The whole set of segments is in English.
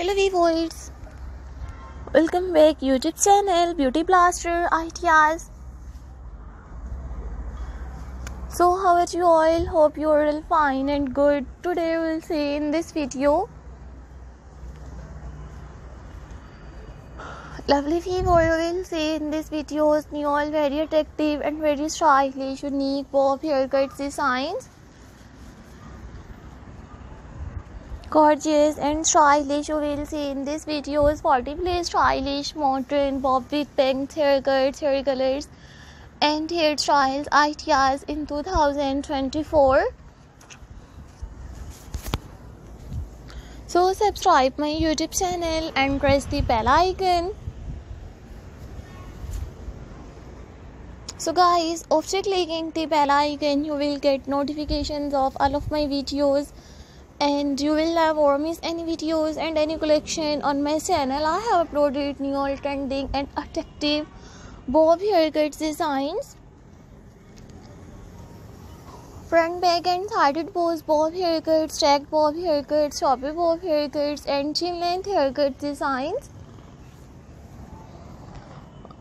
Hello viewers, welcome back YouTube channel Beauty Blaster ideas. So how are you all? Hope you are all fine and good. Today we'll see in this video. Lovely viewer will see in this videos new all very attractive and very stylish unique bob haircut designs. Gorgeous and stylish. You will see in this video is 40 play stylish modern bob with pink haircuts hair colors and hairstyles ideas in 2024 so subscribe my youtube channel and press the bell icon. So guys after clicking the bell icon you will get notifications of all of my videos and you will never miss any videos and any collection on my channel. I have uploaded new all trending and attractive bob haircut designs. Front back and sided pose bob haircuts stacked bob haircuts choppy bob haircuts and chin length haircut designs.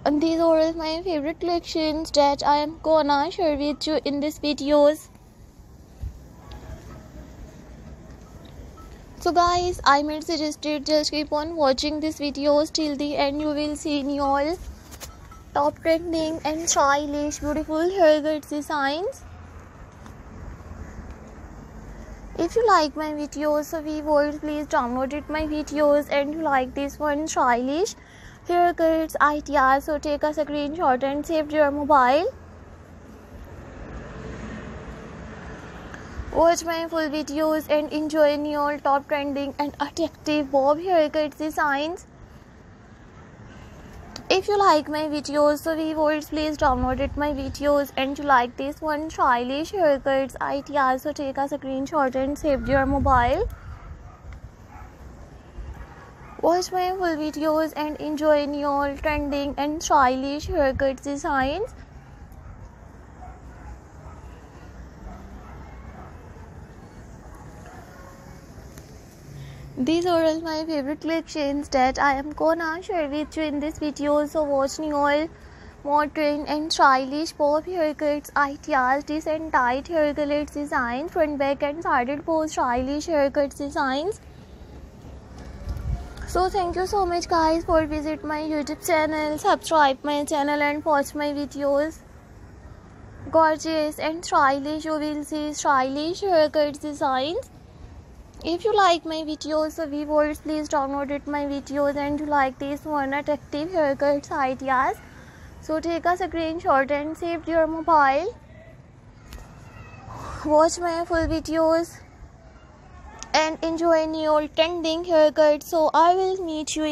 And these are all my favorite collections that i am gonna share with you in these videos so guys i might suggested just keep on watching these videos till the end you will see new all top trending and stylish beautiful haircut designs. If you like my videos so viewers please download it my videos. And you like this one stylish haircuts ideas. So take a screenshot and save your mobile Watch my full videos and enjoy new top trending and attractive bob haircut designs. If you like my videos, so viewers please download it my videos and you like this one stylish haircuts ideas so take a screenshot and save your mobile. Watch my full videos and enjoy new trending and stylish haircut designs. These are all my favorite collections that I am gonna share with you in this video. So watch me all modern and stylish bob haircuts ideas decent tight hair colors designs front back and sided pose stylish haircuts designs. So thank you so much guys for visit my youtube channel subscribe my channel and watch my videos. Gorgeous and stylish you will see stylish haircuts designs if you like my videos viewers please download it my videos and you like this one attractive haircuts ideas. So take a screenshot and save your mobile. Watch my full videos and enjoy new trending haircuts. So i will meet you